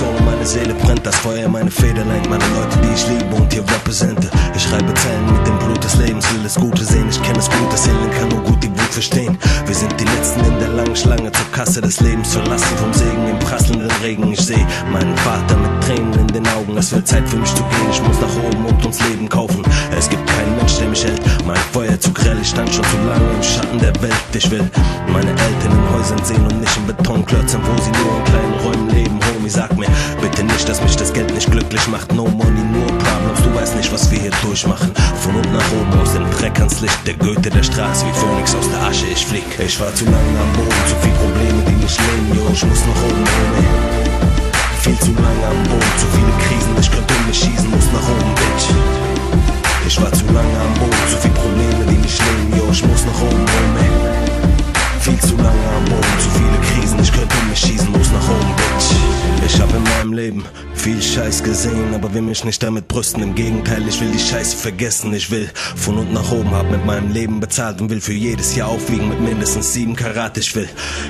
Und meine Seele brennt, das Feuer meine Feder lenkt, meine Leute, die ich liebe und hier represente. Ich schreibe Zeilen mit dem Blut des Lebens, will das Gute sehen, ich kenne das Blut, das Seelen kann nur gut die Wut verstehen. Wir sind die Letzten in der langen Schlange zur Kasse des Lebens, verlassen vom Segen im prasselnden Regen. Ich seh meinen Vater mit Tränen in den Augen, es wird Zeit für mich zu gehen, ich muss nach oben und uns Leben kaufen. Es gibt keinen Mensch, der mich hält, mein Feuer zu grell, ich stand schon zu lange im Schatten der Welt. Ich will meine Eltern in Häusern sehen und nicht in Betonklötzen, wo sie nur in kleinen Räumen leben. Homie, sag mir bitte nicht, dass mich das Geld nicht glücklich macht. No money, nur Problems, du weißt nicht, was wir hier durchmachen. Von unten nach oben, aus dem Dreck ans Licht, der Goethe der Straße, wie Phönix aus der Asche, ich flieg. Ich war zu lange am Boden, zu viel Probleme, die mich nehmen, yo, ich muss nach oben, Homie. Viel zu lange am Boden, zu viele Krisen, ich könnte um mich schießen, muss nach oben, Bitch. Ich war zu lange am Boden, zu viele Probleme, die mich nehmen, yo, ich muss nach oben, Homie. Viel zu lange am Boden, zu viele Krisen, ich könnte um mich schießen, muss nach oben, Bitch. Ich hab in meinem Leben viel Scheiß gesehen, aber will mich nicht damit brüsten. Im Gegenteil, ich will die Scheiße vergessen. Ich will von unten nach oben, hab mit meinem Leben bezahlt und will für jedes Jahr aufwiegen mit mindestens sieben Karat. Ich will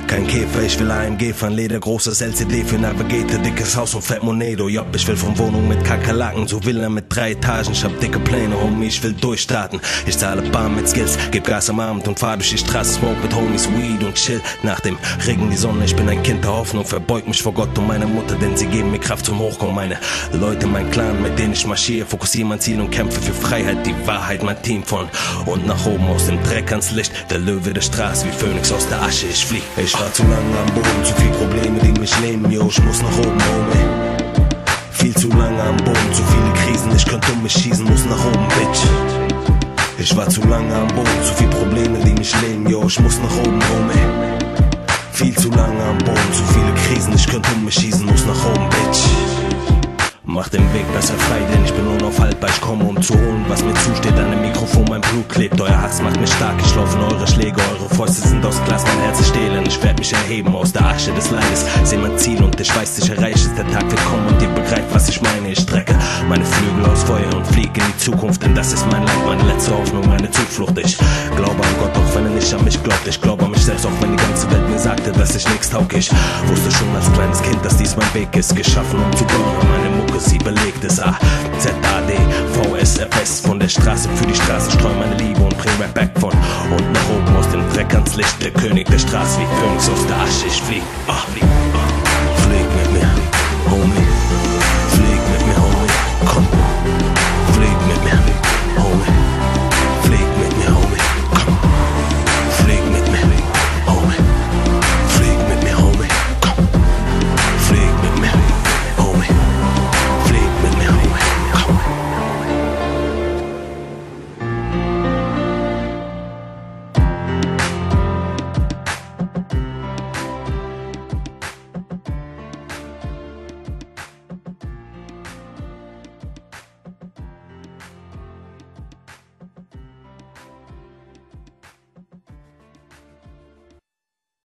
kein Käfer, ich will AMG fahren, Leder, großes LCD für Navigator, dickes Haus und Fett Monedo. Job, ich will von Wohnung mit Kakerlaken zu Villa mit drei Etagen. Ich hab dicke Pläne, Homie, ich will durchstarten. Ich zahle Bar mit Skills, geb Gas am Abend und fahr durch die Straße, smoke mit Homies, Weed und chill. Nach dem Regen die Sonne, ich bin ein Kind der Hoffnung, verbeug mich vor Gott und meiner Mutter, denn sie geben mir Kraft zum Hochkommen. Meine Leute, mein Clan, mit denen ich marschiere, fokussiere mein Ziel und kämpfe für Freiheit, die Wahrheit, mein Team von und nach oben aus dem Dreck ans Licht, der Löwe der Straße, wie Phönix aus der Asche, ich flieg. Ich war zu lange am Boden, zu viel Probleme, die mich nehmen, yo, ich muss nach oben, Homie. Viel zu lange am Boden, zu viele Krisen, ich könnte um mich schießen, muss nach oben, Bitch. Ich war zu lange am Boden, zu viele Probleme, die mich nehmen, yo, ich muss nach oben, Homie. Viel zu lange am Boden, zu viele Krisen, ich könnte um mich schießen, muss nach oben, Bitch. Mach den Weg besser frei, denn ich bin unaufhaltbar. Ich komme, um zu holen, was mir zusteht. An dem Mikrofon mein Blut klebt. Euer Hass macht mich stark. Ich laufe in eure Schläge. Eure Fäuste sind aus Glas, mein Herz ist stehlen. Ich werde mich erheben aus der Asche des Leides. Seh mein Ziel und ich weiß, ich erreiche es. Der Tag wird kommen und ihr begreift, was ich meine. Ich strecke meine Flügel aus Feuer und fliege in die Zukunft. Denn das ist mein Land, meine letzte Hoffnung, meine Zuflucht. Ich glaube an Gott, nicht an mich glaubt. Ich glaube an mich selbst, auch wenn die ganze Welt mir sagte, dass ich nichts taug. Ich wusste schon als kleines Kind, dass dies mein Weg ist. Geschaffen, um zu bauen. Meine Mucke, sie belegt es. A, Z, A, D, V, S, F, S. Von der Straße für die Straße streu meine Liebe und bring Rap back von und nach oben aus dem Dreck ans Licht. Der König der Straße wie Phönix aus der Asche. Ich flieg, ah, flieg.